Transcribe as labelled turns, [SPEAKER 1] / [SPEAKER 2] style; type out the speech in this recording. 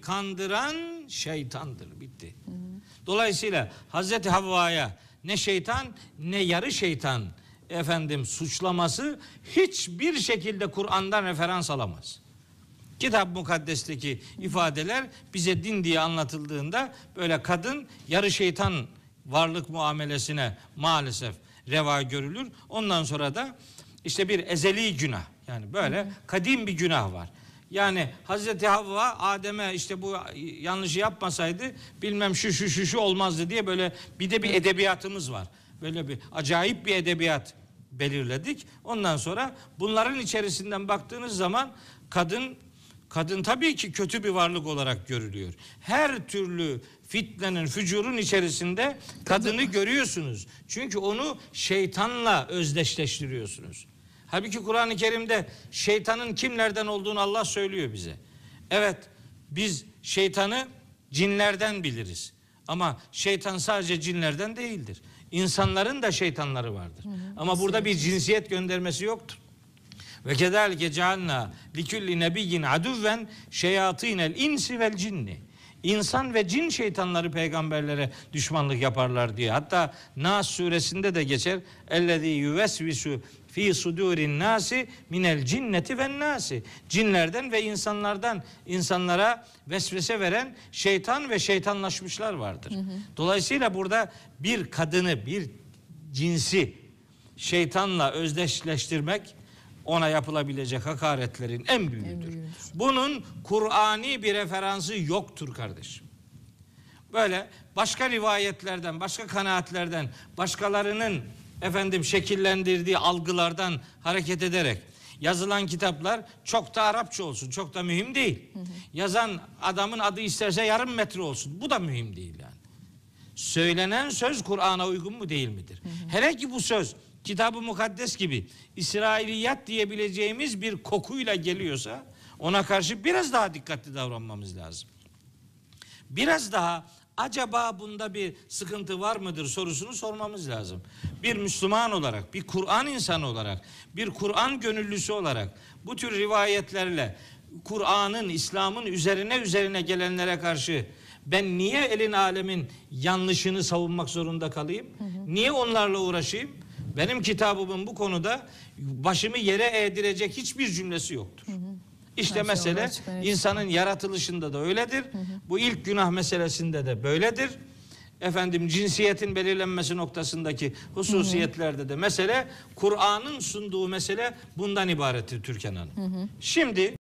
[SPEAKER 1] kandıran şeytandır. Bitti. Dolayısıyla Hazreti Havva'ya ne şeytan ne yarı şeytan efendim suçlaması hiçbir şekilde Kur'an'dan referans alamaz. Kitap mukaddesteki ifadeler bize din diye anlatıldığında böyle kadın yarı şeytan varlık muamelesine maalesef reva görülür. Ondan sonra da işte bir ezeli günah yani böyle kadim bir günah var. Yani Hazreti Havva Adem'e işte bu yanlışı yapmasaydı bilmem şu şu şu şu olmazdı diye böyle bir de bir edebiyatımız var. Böyle bir acayip bir edebiyat belirledik. Ondan sonra bunların içerisinden baktığınız zaman kadın kadın tabii ki kötü bir varlık olarak görülüyor. Her türlü fitnenin, fücurun içerisinde kadını görüyorsunuz. Çünkü onu şeytanla özdeşleştiriyorsunuz. Halbuki Kur'an-ı Kerim'de şeytanın kimlerden olduğunu Allah söylüyor bize. Evet biz şeytanı cinlerden biliriz. Ama şeytan sadece cinlerden değildir. İnsanların da şeytanları vardır. Ama burada bir cinsiyet göndermesi yoktur. Ve kedalike cealna likulli nebiyyin aduven şeyatinel insi vel cinni. İnsan ve cin şeytanları peygamberlere düşmanlık yaparlar diye. Hatta Nas suresinde de geçer. Ellezî yuvesvisu fi sudurin nasi minel cinneti ven nasi. Cinlerden ve insanlardan insanlara vesvese veren şeytan ve şeytanlaşmışlar vardır. Dolayısıyla burada bir kadını, bir cinsi şeytanla özdeşleştirmek ona yapılabilecek hakaretlerin en büyüğüdür.
[SPEAKER 2] büyüğüdür.
[SPEAKER 1] Bunun Kur'ani bir referansı yoktur kardeşim. Böyle başka rivayetlerden, başka kanaatlerden, başkalarının efendim şekillendirdiği algılardan hareket ederek yazılan kitaplar çok da Arapça olsun, çok da mühim değil. Yazan adamın adı isterse yarım metre olsun. Bu da mühim değil yani. Söylenen söz Kur'an'a uygun mu değil midir? Hele ki bu söz kitabı mukaddes gibi İsrailiyat diyebileceğimiz bir kokuyla geliyorsa ona karşı biraz daha dikkatli davranmamız lazım. Biraz daha acaba bunda bir sıkıntı var mıdır sorusunu sormamız lazım. Bir Müslüman olarak, bir Kur'an insanı olarak, bir Kur'an gönüllüsü olarak bu tür rivayetlerle Kur'an'ın, İslam'ın üzerine üzerine gelenlere karşı ben niye elin alemin yanlışını savunmak zorunda kalayım? Niye onlarla uğraşayım? Benim kitabımın bu konuda başımı yere eğdirecek hiçbir cümlesi yoktur. İşte
[SPEAKER 2] Her
[SPEAKER 1] mesele insanın yaratılışında da öyledir. Bu ilk günah meselesinde de böyledir. Efendim cinsiyetin belirlenmesi noktasındaki hususiyetlerde de mesele Kur'an'ın sunduğu mesele bundan ibarettir Türkan Hanım. Şimdi